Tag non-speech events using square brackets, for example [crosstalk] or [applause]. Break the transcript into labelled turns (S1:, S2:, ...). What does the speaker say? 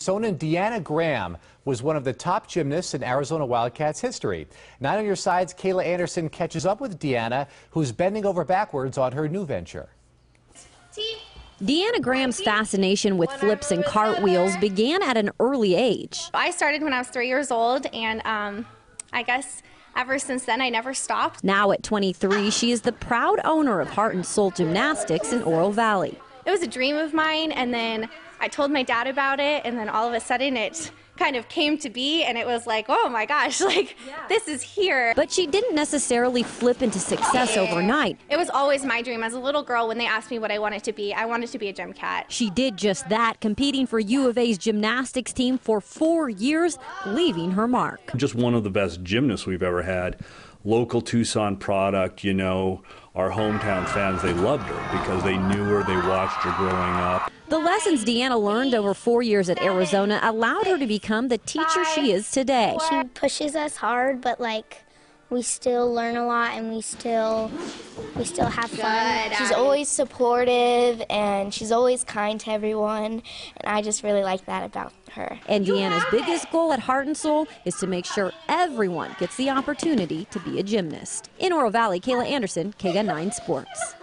S1: Sonan Deanna Graham was one of the top gymnasts in Arizona Wildcats history. Nine on your sides, Kayla Anderson catches up with Deanna, who's bending over backwards on her new venture.
S2: Deanna Graham's fascination with flips and cartwheels began at an early age.
S3: I started when I was three years old, and um, I guess ever since then I never stopped.
S2: Now at 23, she is the proud owner of Heart and Soul Gymnastics in Oro Valley.
S3: It was a dream of mine, and then I told my dad about it, and then all of a sudden it kind of came to be, and it was like, oh my gosh, [laughs] like yeah. this is here.
S2: But she didn't necessarily flip into success overnight.
S3: It was always my dream as a little girl when they asked me what I wanted to be. I wanted to be a GymCat.
S2: She did just that, competing for U of A's gymnastics team for four years, leaving her mark.
S4: Just one of the best gymnasts we've ever had local Tucson product, you know, our hometown fans, they loved her because they knew her, they watched her growing up.
S2: The lessons Deanna learned over four years at Arizona allowed her to become the teacher she is today.
S5: She pushes us hard, but like we still learn a lot and we still we still have fun. She's always supportive and she's always kind to everyone and I just really like that about her.
S2: And Deanna's biggest goal at Heart and Soul is to make sure everyone gets the opportunity to be a gymnast. In Oro Valley, Kayla Anderson, KGUN 9 Sports.